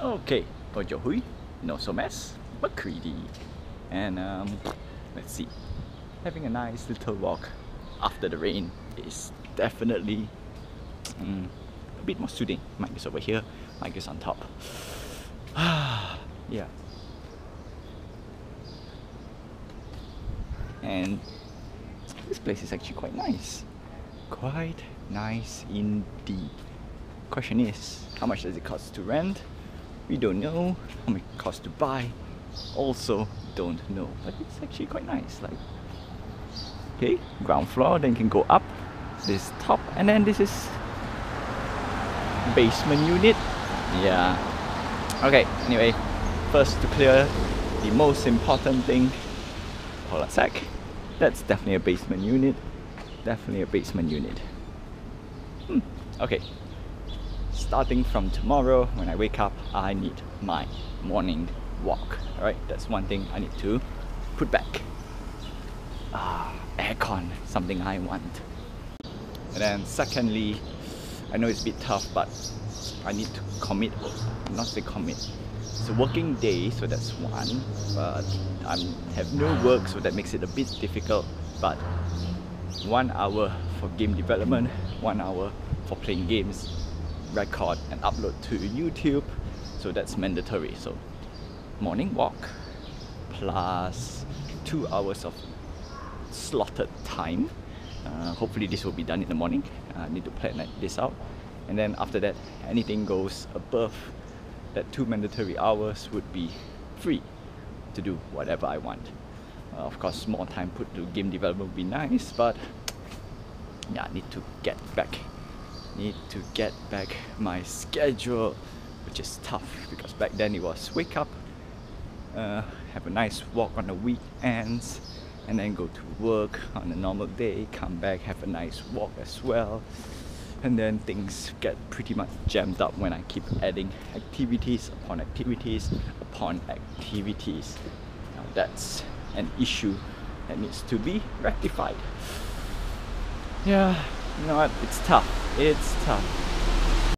Okay, Ojo Hui, no so mess, but greedy. And um, let's see, having a nice little walk after the rain is definitely mm, a bit more soothing. Mike is over here, Mike is on top. yeah. And this place is actually quite nice. Quite nice indeed. Question is, how much does it cost to rent? We don't know. How much it costs to buy? Also don't know. But it's actually quite nice. Like, okay, ground floor, then you can go up this top, and then this is basement unit. Yeah. Okay. Anyway, first to clear the most important thing. Hold on a sec. That's definitely a basement unit. Definitely a basement unit. Hmm. Okay. Starting from tomorrow, when I wake up, I need my morning walk. Alright, that's one thing I need to put back. Ah, aircon, something I want. And then secondly, I know it's a bit tough, but I need to commit, not say commit. It's a working day, so that's one. But I have no work, so that makes it a bit difficult. But one hour for game development, one hour for playing games, record and upload to YouTube. So that's mandatory. So morning walk plus two hours of slotted time. Uh, hopefully this will be done in the morning. I need to plan this out. And then after that, anything goes above that two mandatory hours would be free to do whatever I want. Uh, of course, more time put to game development would be nice, but yeah, I need to get back. Need to get back my schedule, which is tough because back then it was wake up, uh, have a nice walk on the weekends, and then go to work on a normal day, come back, have a nice walk as well. And then things get pretty much jammed up when I keep adding activities upon activities upon activities. Now that's an issue that needs to be rectified. Yeah, you know what? It's tough. It's tough.